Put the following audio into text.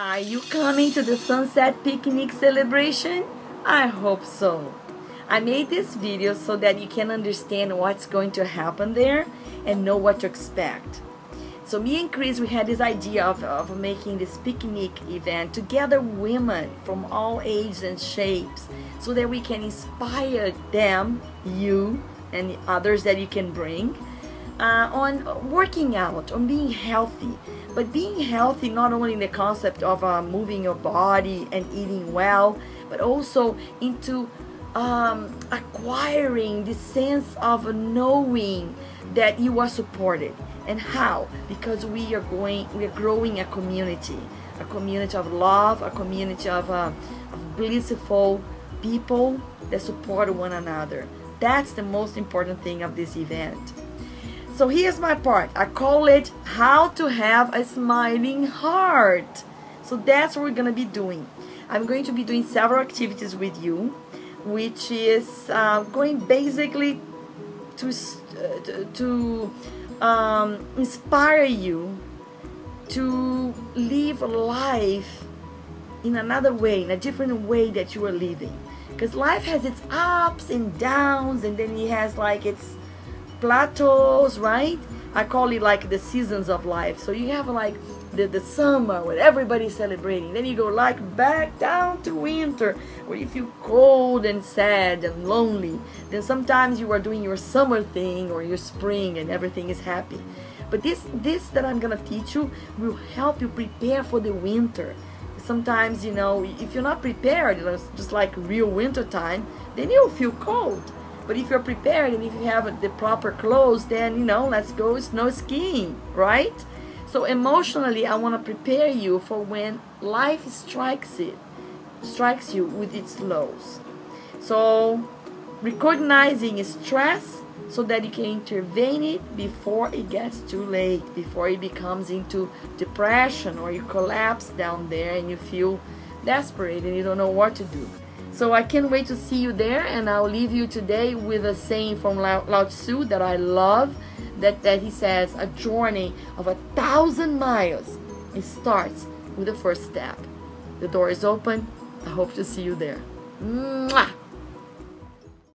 Are you coming to the sunset picnic celebration? I hope so. I made this video so that you can understand what's going to happen there and know what to expect. So me and Kris, we had this idea of, of making this picnic event together women from all ages and shapes so that we can inspire them, you, and the others that you can bring uh, on working out, on being healthy. But being healthy not only in the concept of uh, moving your body and eating well, but also into um, acquiring the sense of knowing that you are supported. And how? Because we are going we are growing a community. A community of love a community of, uh, of blissful people that support one another. That's the most important thing of this event so here's my part. I call it how to have a smiling heart. So that's what we're going to be doing. I'm going to be doing several activities with you which is uh, going basically to uh, to um, inspire you to live life in another way, in a different way that you are living. Because life has its ups and downs, and then it has like its plateaus, right? I call it like the seasons of life. So you have like the, the summer where everybody's celebrating. Then you go like back down to winter where you feel cold and sad and lonely. Then sometimes you are doing your summer thing or your spring and everything is happy. But this this that I'm gonna teach you will help you prepare for the winter. Sometimes, you know, if you're not prepared, you know, just like real winter time, then you'll feel cold. But if you're prepared and if you have the proper clothes, then, you know, let's go snow skiing, right? So emotionally, I want to prepare you for when life strikes it, strikes you with its lows. So recognizing stress so that you can intervene it before it gets too late, before it becomes into depression or you collapse down there and you feel desperate and you don't know what to do. So I can't wait to see you there and I'll leave you today with a saying from Lao, Tzu that I love that, that he says a journey of a thousand miles it starts with the first step. The door is open. I hope to see you there. Mwah!